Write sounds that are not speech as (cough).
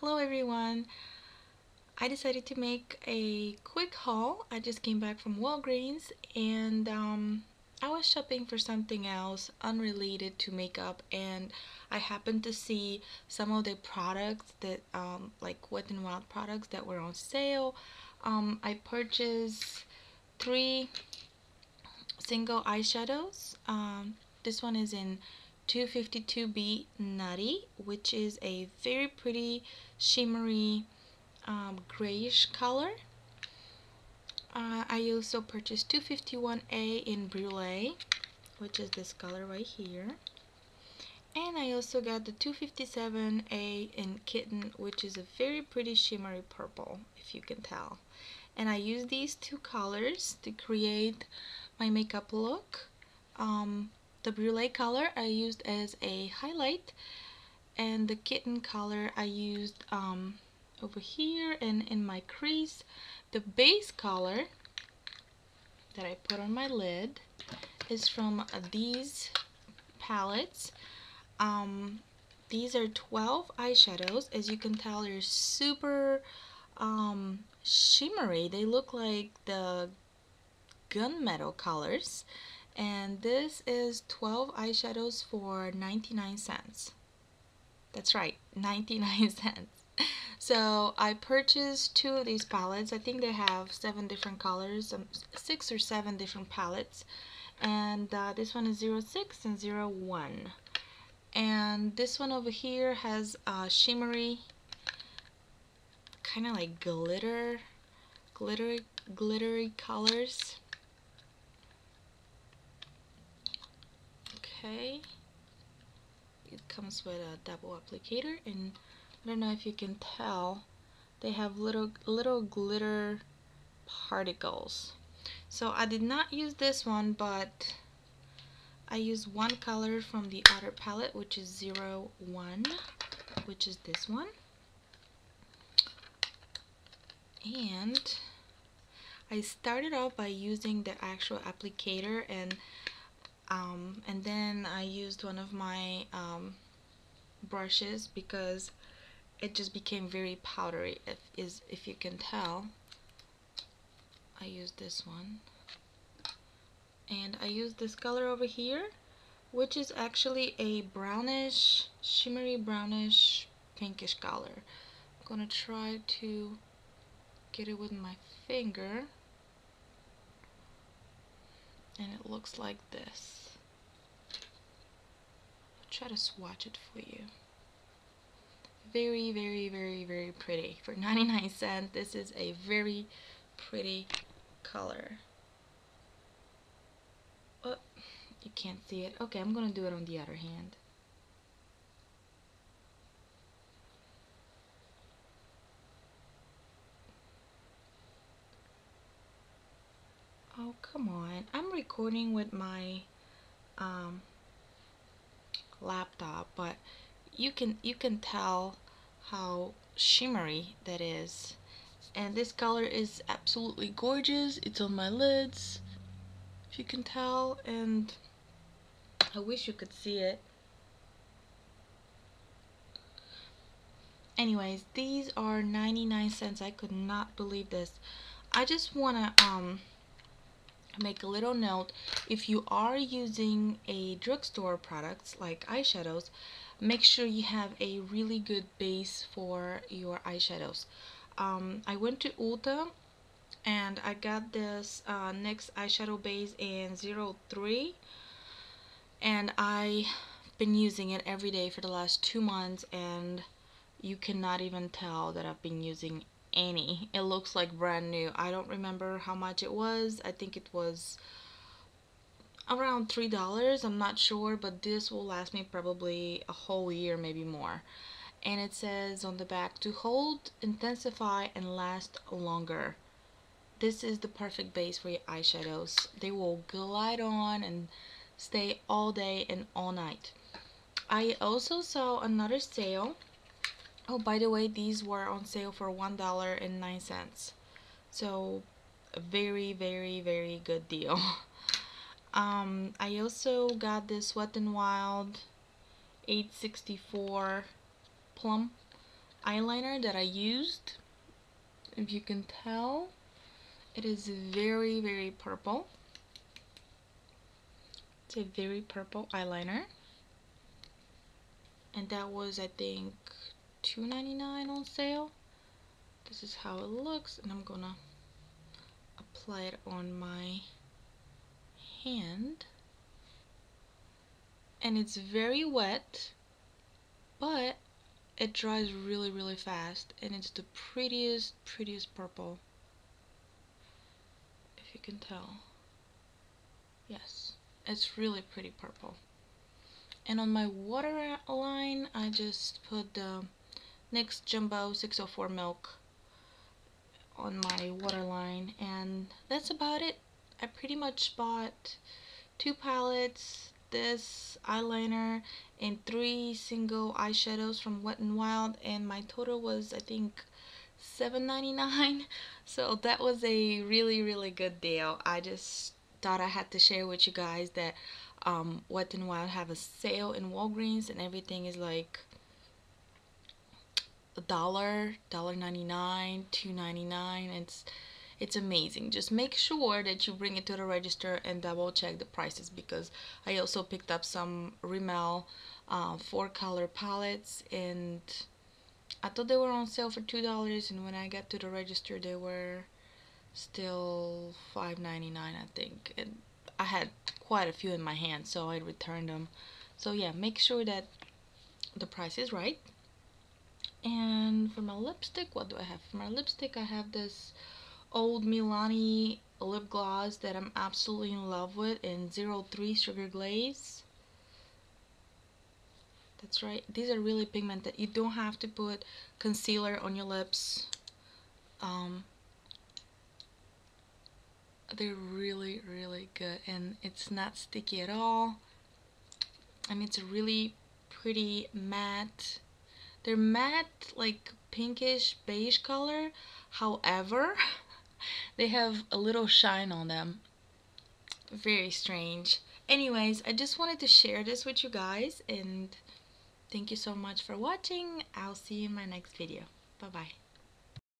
Hello everyone! I decided to make a quick haul. I just came back from Walgreens and um, I was shopping for something else unrelated to makeup and I happened to see some of the products that um, like Wet n Wild products that were on sale. Um, I purchased three single eyeshadows. Um, this one is in 252B Nutty, which is a very pretty shimmery um, grayish color. Uh, I also purchased 251A in Brulee, which is this color right here. And I also got the 257A in Kitten, which is a very pretty shimmery purple, if you can tell. And I use these two colors to create my makeup look. Um, the Brulee color I used as a highlight and the kitten color I used um, over here and in my crease. The base color that I put on my lid is from these palettes. Um, these are 12 eyeshadows. As you can tell, they're super um, shimmery. They look like the gunmetal colors and this is 12 eyeshadows for 99 cents. That's right (laughs) 99 cents. So I purchased two of these palettes. I think they have seven different colors um, six or seven different palettes. And uh, this one is 06 and 01 and this one over here has uh, shimmery kind of like glitter glittery glittery colors okay. It comes with a double applicator and I don't know if you can tell they have little little glitter particles. So I did not use this one but I used one color from the other palette which is 01 which is this one. And I started off by using the actual applicator and um, and then I used one of my um, brushes because it just became very powdery if, is, if you can tell. I used this one. And I used this color over here which is actually a brownish shimmery brownish pinkish color. I'm gonna try to get it with my finger and it looks like this. I'll try to swatch it for you. Very, very, very, very pretty. For 99 cents, this is a very pretty color. Oh, you can't see it. Okay, I'm to do it on the other hand. Oh, come on. I'm recording with my um, laptop, but you can you can tell how shimmery that is. And this color is absolutely gorgeous. It's on my lids, if you can tell, and I wish you could see it. Anyways, these are 99 cents. I could not believe this. I just want to um make a little note if you are using a drugstore products like eyeshadows make sure you have a really good base for your eyeshadows. Um, I went to Ulta and I got this uh, NYX eyeshadow base in 03 and I've been using it every day for the last two months and you cannot even tell that I've been using any. It looks like brand new. I don't remember how much it was. I think it was around three dollars I'm not sure but this will last me probably a whole year maybe more and it says on the back to hold intensify and last longer this is the perfect base for your eyeshadows they will glide on and stay all day and all night I also saw another sale Oh, by the way, these were on sale for $1.09. So, a very, very, very good deal. (laughs) um, I also got this Wet n Wild 864 Plum. eyeliner that I used if you can tell it is very very purple it's a very purple eyeliner and that was I think $2.99 on sale. This is how it looks and I'm gonna apply it on my hand. And it's very wet but it dries really really fast and it's the prettiest prettiest purple if you can tell. Yes it's really pretty purple. And on my waterline I just put the NYX Jumbo 604 Milk on my waterline and that's about it. I pretty much bought two palettes this eyeliner and three single eyeshadows from Wet n Wild and my total was I think $7.99 (laughs) so that was a really really good deal. I just thought I had to share with you guys that um, Wet n Wild have a sale in Walgreens and everything is like a dollar dollar 99 2.99 it's it's amazing. Just make sure that you bring it to the register and double check the prices because I also picked up some Rimmel uh, four color palettes and I thought they were on sale for two dollars and when I got to the register they were still $5.99 I think. And I had quite a few in my hand so I returned them. So yeah make sure that the price is right and for my lipstick what do I have for my lipstick I have this old Milani lip gloss that I'm absolutely in love with in 03 Sugar Glaze. That's right. These are really pigmented. You don't have to put concealer on your lips. Um, they're really, really good. And it's not sticky at all. And it's a really pretty matte. They're matte, like pinkish beige color. However, (laughs) they have a little shine on them. Very strange. Anyways I just wanted to share this with you guys and thank you so much for watching. I'll see you in my next video. Bye bye